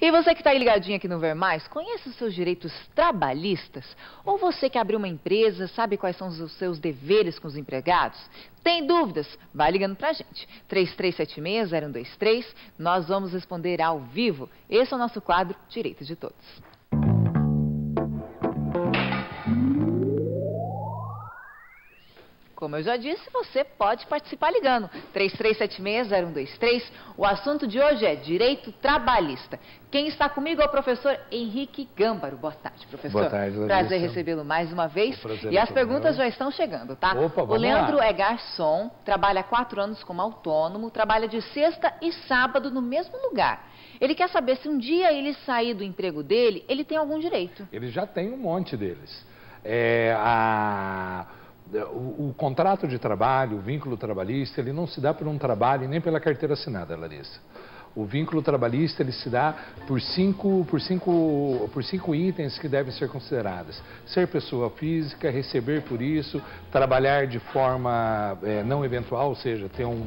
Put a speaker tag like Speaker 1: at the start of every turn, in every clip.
Speaker 1: E você que está ligadinho aqui no Ver Mais, conhece os seus direitos trabalhistas? Ou você que abriu uma empresa, sabe quais são os seus deveres com os empregados? Tem dúvidas? Vai ligando pra gente. 3376-0123, nós vamos responder ao vivo. Esse é o nosso quadro Direitos de Todos. Como eu já disse, você pode participar ligando. 3376-0123. O assunto de hoje é direito trabalhista. Quem está comigo é o professor Henrique Gâmbaro. Boa tarde, professor.
Speaker 2: Boa tarde,
Speaker 1: Larissa. Prazer recebê-lo mais uma vez. E as perguntas já estão chegando, tá?
Speaker 2: Opa,
Speaker 1: o Leandro
Speaker 2: lá.
Speaker 1: é garçom, trabalha há quatro anos como autônomo, trabalha de sexta e sábado no mesmo lugar. Ele quer saber se um dia ele sair do emprego dele, ele tem algum direito.
Speaker 2: Ele já tem um monte deles. É, a o, o, contrato de trabalho, o vínculo trabalhista, ele não se dá por um trabalho nem pela carteira assinada, Larissa. O vínculo trabalhista ele se dá por cinco, por, cinco, por cinco itens que devem ser considerados. Ser pessoa física, receber por isso, trabalhar de forma é, não eventual, ou seja, ter um,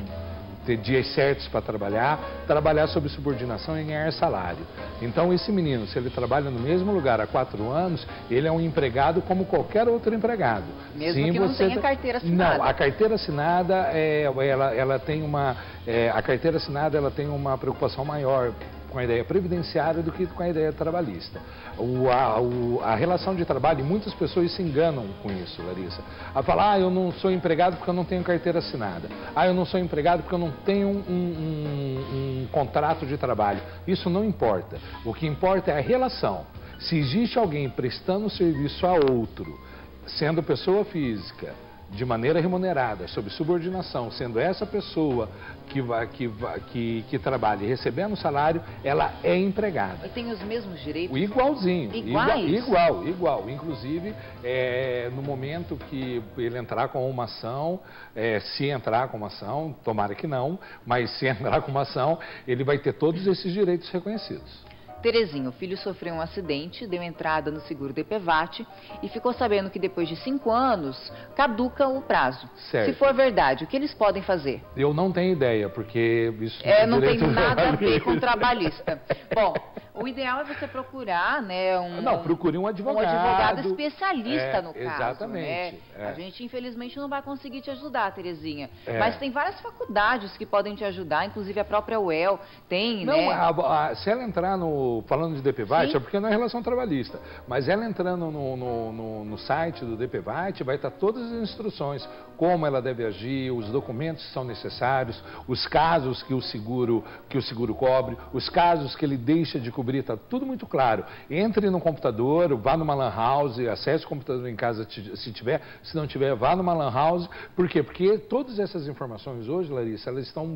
Speaker 2: ter dias certos para trabalhar, trabalhar sob subordinação e ganhar salário. Então, esse menino, se ele trabalha no mesmo lugar há quatro anos, ele é um empregado como qualquer outro empregado.
Speaker 1: Mesmo Sim, que não tenha carteira assinada.
Speaker 2: Não, a carteira assinada, é, ela, ela tem uma, é, a carteira assinada ela tem uma preocupação maior com a ideia previdenciária do que com a ideia trabalhista. O, a, o, a, relação de trabalho, muitas pessoas se enganam com isso, Larissa. A falar, ah, eu não sou empregado porque eu não tenho carteira assinada. Ah, eu não sou empregado porque eu não tenho um, um, um contrato de trabalho. Isso não importa. O que importa é a relação. Se existe alguém prestando serviço a outro, sendo pessoa física, de maneira remunerada, sob subordinação, sendo essa pessoa que, vai, que, vai, que, que trabalha recebendo salário, ela é empregada.
Speaker 1: E tem os mesmos direitos?
Speaker 2: Igualzinho.
Speaker 1: Iguais?
Speaker 2: Igual, igual. igual. Inclusive, é, no momento que ele entrar com uma ação, é, se entrar com uma ação, tomara que não, mas se entrar com uma ação, ele vai ter todos esses direitos reconhecidos.
Speaker 1: Terezinha, o filho sofreu um acidente, deu entrada no seguro DPVAT e ficou sabendo que depois de cinco anos caduca o prazo.
Speaker 2: Certo.
Speaker 1: Se for verdade, o que eles podem fazer?
Speaker 2: Eu não tenho ideia, porque isso
Speaker 1: é, não tem nada a ver com trabalhista. Bom, o ideal é você procurar, né, um...
Speaker 2: Não, procure um advogado.
Speaker 1: Um advogado especialista
Speaker 2: é,
Speaker 1: no caso,
Speaker 2: Exatamente.
Speaker 1: Né? É. A gente, infelizmente, não vai conseguir te ajudar, Terezinha.
Speaker 2: É.
Speaker 1: Mas tem várias faculdades que podem te ajudar, inclusive a própria UEL tem,
Speaker 2: não,
Speaker 1: né?
Speaker 2: A, a, se ela entrar no... Falando de DPVAT, é porque não é relação trabalhista. Mas ela entrando no, no, no, no site do DPVAT, vai estar todas as instruções. Como ela deve agir, os documentos que são necessários, os casos que o seguro, que o seguro cobre, os casos que ele deixa de cobrir descobrir, está tudo muito claro. Entre no computador, vá numa lan house, acesse o computador em casa se tiver, se não tiver, vá numa lan house. Por quê? Porque todas essas informações hoje, Larissa, elas estão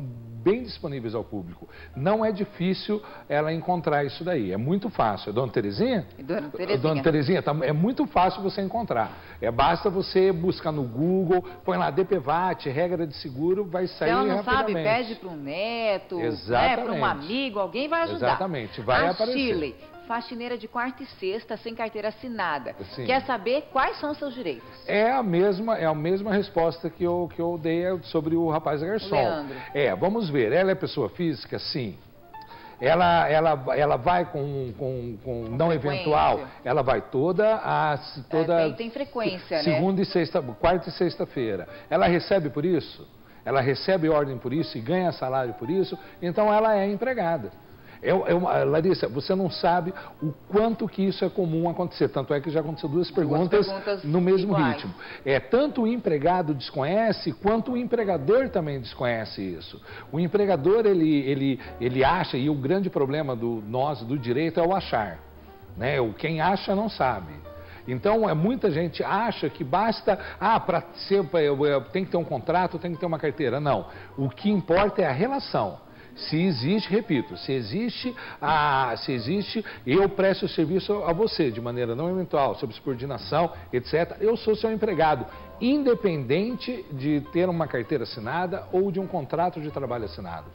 Speaker 2: bem disponíveis ao público. Não é difícil ela encontrar isso daí, é muito fácil. Dona Terezinha?
Speaker 1: Dona Terezinha.
Speaker 2: Dona Terezinha, tá, é muito fácil você encontrar. É, basta você buscar no Google, põe lá DPVAT, regra de seguro, vai sair
Speaker 1: Se ela não
Speaker 2: sabe,
Speaker 1: pede para um neto, né, para um amigo, alguém vai ajudar.
Speaker 2: Exatamente, vai
Speaker 1: a
Speaker 2: aparecer.
Speaker 1: Chile, faxineira de quarta e sexta, sem carteira assinada.
Speaker 2: Sim.
Speaker 1: Quer saber quais são os seus direitos?
Speaker 2: É a mesma, é a mesma resposta que eu, que eu dei sobre o rapaz garçom.
Speaker 1: Leandro.
Speaker 2: É, vamos ver. Ela é pessoa física? Sim. Ela, ela, ela vai com, com, com não
Speaker 1: frequência.
Speaker 2: eventual, ela vai toda a toda
Speaker 1: é, tem, tem frequência,
Speaker 2: segunda
Speaker 1: né?
Speaker 2: e sexta, quarta e sexta-feira. Ela recebe por isso? Ela recebe ordem por isso e ganha salário por isso, então ela é empregada. É, é uma, Larissa, você não sabe o quanto que isso é comum acontecer. Tanto é que já aconteceu duas,
Speaker 1: duas
Speaker 2: perguntas,
Speaker 1: perguntas,
Speaker 2: no mesmo
Speaker 1: iguais.
Speaker 2: ritmo. É, tanto o empregado desconhece, quanto o empregador também desconhece isso. O empregador, ele, ele, ele acha, e o grande problema do nós, do direito, é o achar. Né? O quem acha não sabe. Então, é, muita gente acha que basta, ah, para ser, tem que ter um contrato, tem que ter uma carteira. Não. O que importa é a relação. Se existe, repito, se existe, a, se existe, eu presto o serviço a você de maneira não eventual, sob subordinação, etc. Eu sou seu empregado, independente de ter uma carteira assinada ou de um contrato de trabalho assinado.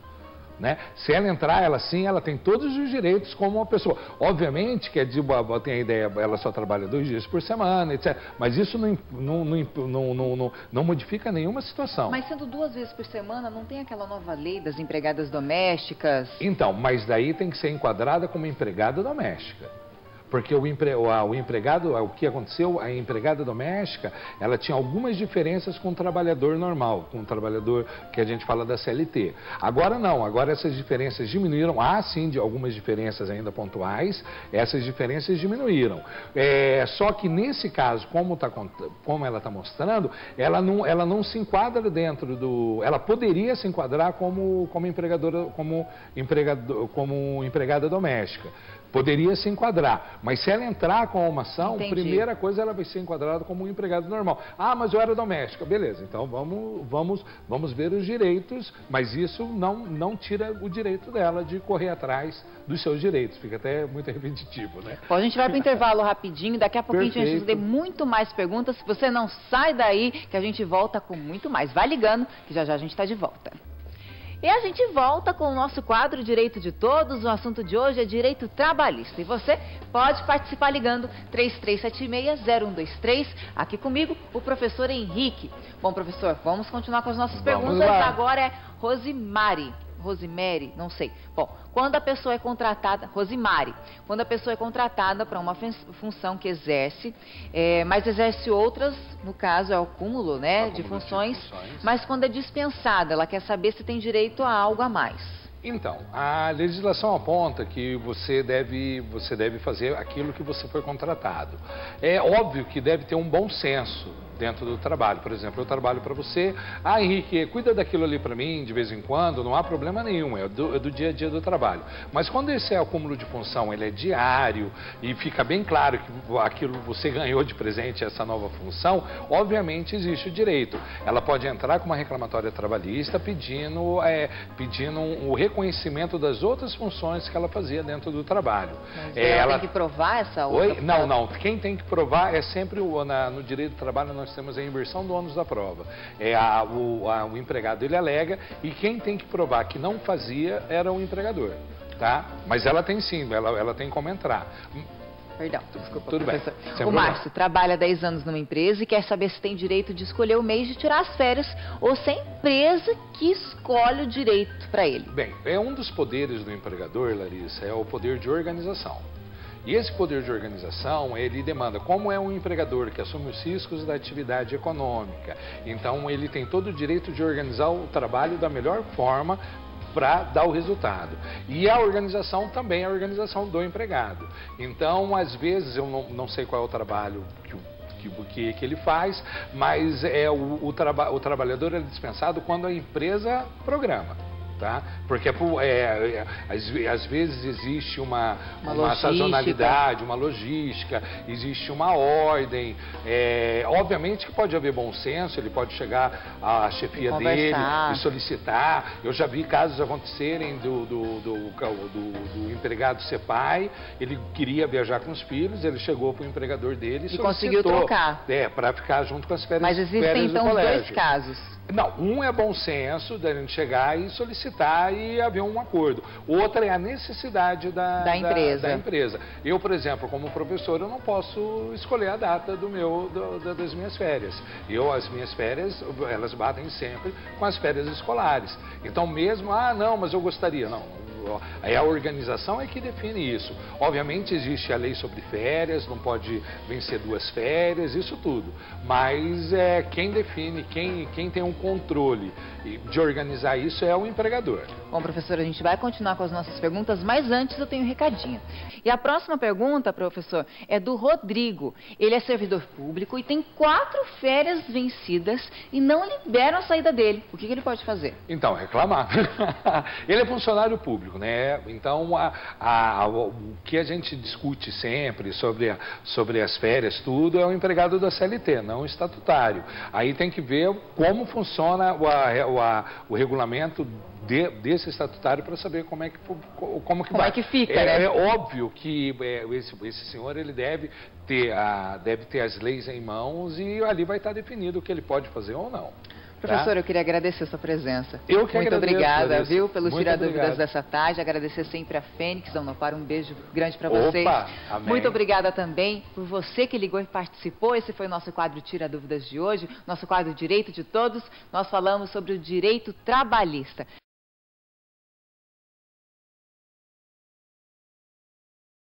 Speaker 2: Né? Se ela entrar, ela sim, ela tem todos os direitos como uma pessoa. Obviamente que a Dilma tem a ideia, ela só trabalha dois dias por semana, etc. Mas isso não, não, não, não, não modifica nenhuma situação.
Speaker 1: Mas sendo duas vezes por semana, não tem aquela nova lei das empregadas domésticas?
Speaker 2: Então, mas daí tem que ser enquadrada como empregada doméstica. Porque o, empre, o, empregado, o que aconteceu, a empregada doméstica, ela tinha algumas diferenças com o trabalhador normal, com o trabalhador que a gente fala da CLT. Agora não, agora essas diferenças diminuíram. Há sim de algumas diferenças ainda pontuais, essas diferenças diminuíram. É, só que nesse caso, como, tá, como ela está mostrando, ela não, ela não se enquadra dentro do. Ela poderia se enquadrar como, como empregadora, como, empregador, como empregada doméstica poderia se enquadrar. Mas se ela entrar com uma ação, Entendi. primeira coisa ela vai ser enquadrada como um empregado normal. Ah, mas eu era doméstica. Beleza, então vamos, vamos, vamos ver os direitos, mas isso não, não tira o direito dela de correr atrás dos seus direitos. Fica até muito repetitivo, né?
Speaker 1: Bom, a gente vai para o intervalo rapidinho, daqui a pouquinho Perfeito. a gente vai fazer muito mais perguntas. Se você não sai daí, que a gente volta com muito mais. Vai ligando, que já já a gente está de volta. E a gente volta com o nosso quadro Direito de Todos. O assunto de hoje é direito trabalhista. E você pode participar ligando 3376-0123. Aqui comigo, o professor Henrique. Bom, professor, vamos continuar com as nossas vamos perguntas. Lá. Agora é Rosimari. Rosemary, não sei. Bom, quando a pessoa é contratada, Rosimari, quando a pessoa é contratada para uma função que exerce, é, mas exerce outras, no caso é o cúmulo, né, de funções, de funções, mas quando é dispensada, ela quer saber se tem direito a algo a mais.
Speaker 2: Então, a legislação aponta que você deve, você deve fazer aquilo que você foi contratado. É óbvio que deve ter um bom senso dentro do trabalho. Por exemplo, eu trabalho para você, ah, Henrique, cuida daquilo ali para mim de vez em quando, não há problema nenhum, é do, é do, dia a dia do trabalho. Mas quando esse é acúmulo de função, ele é diário e fica bem claro que aquilo você ganhou de presente essa nova função, obviamente existe o direito. Ela pode entrar com uma reclamatória trabalhista pedindo, é, pedindo um, o reconhecimento das outras funções que ela fazia dentro do trabalho.
Speaker 1: Mas é, ela tem que provar essa outra?
Speaker 2: Oi? Não, não. Quem tem que provar é sempre o, na, no direito do trabalho nós temos a inversão do ônus da prova. É a, o, a, o empregado ele alega e quem tem que provar que não fazia era o empregador. Tá? Mas ela tem sim, ela, ela tem como entrar.
Speaker 1: Perdão, desculpa,
Speaker 2: Tudo
Speaker 1: professor.
Speaker 2: bem.
Speaker 1: o Márcio trabalha 10 anos numa empresa e quer saber se tem direito de escolher o mês de tirar as férias ou se é a empresa que escolhe o direito para ele.
Speaker 2: Bem, é um dos poderes do empregador, Larissa, é o poder de organização. E esse poder de organização, ele demanda, como é um empregador que assume os riscos da atividade econômica, então ele tem todo o direito de organizar o trabalho da melhor forma para dar o resultado. E a organização também é a organização do empregado. Então, às vezes, eu não, não sei qual é o trabalho que que, que, ele faz, mas é o, o, traba, o trabalhador é dispensado quando a empresa programa tá? Porque é, é, às, às, vezes existe uma, uma, uma sazonalidade, uma logística, existe uma ordem. É, obviamente que pode haver bom senso, ele pode chegar à chefia dele e solicitar. Eu já vi casos acontecerem do, do, do, do, do empregado ser pai, ele queria viajar com os filhos, ele chegou para o empregador dele e, e
Speaker 1: conseguiu trocar.
Speaker 2: É, para ficar junto com as férias
Speaker 1: Mas existem então dois casos.
Speaker 2: Não, um é bom senso da gente chegar e solicitar e haver um acordo. Outra é a necessidade da,
Speaker 1: da empresa.
Speaker 2: Da, da, empresa. Eu, por exemplo, como professor, eu não posso escolher a data do meu, do, das minhas férias. Eu, as minhas férias, elas batem sempre com as férias escolares. Então, mesmo, ah, não, mas eu gostaria. Não, Aí a organização é que define isso. Obviamente existe a lei sobre férias, não pode vencer duas férias, isso tudo. Mas é, quem define, quem, quem tem um controle de organizar isso é o empregador.
Speaker 1: Bom, professor, a gente vai continuar com as nossas perguntas, mas antes eu tenho um recadinho. E a próxima pergunta, professor, é do Rodrigo. Ele é servidor público e tem quatro férias vencidas e não liberam a saída dele. O que, que ele pode fazer?
Speaker 2: Então, reclamar. ele é funcionário público né? Então, a, a, a, o que a gente discute sempre sobre, a, sobre as férias, tudo, é o empregado da CLT, não o estatutário. Aí tem que ver como funciona o, o, o regulamento de, desse estatutário para saber como é que como que
Speaker 1: como
Speaker 2: vai.
Speaker 1: é que fica,
Speaker 2: é,
Speaker 1: né?
Speaker 2: É óbvio que é, esse, esse senhor ele deve ter a, deve ter as leis em mãos e ali vai estar definido o que ele pode fazer ou não.
Speaker 1: Professor, tá? eu queria agradecer a sua presença.
Speaker 2: Eu que
Speaker 1: Muito
Speaker 2: agradeço,
Speaker 1: obrigada,
Speaker 2: agradeço.
Speaker 1: viu, pelos
Speaker 2: Muito
Speaker 1: tirar
Speaker 2: obrigado.
Speaker 1: dúvidas dessa tarde. Agradecer sempre a Fênix, Dona Para, um beijo grande para vocês.
Speaker 2: Amém.
Speaker 1: Muito obrigada também por você que ligou e participou. Esse foi o nosso quadro Tira Dúvidas de hoje, nosso quadro Direito de Todos. Nós falamos sobre o direito trabalhista.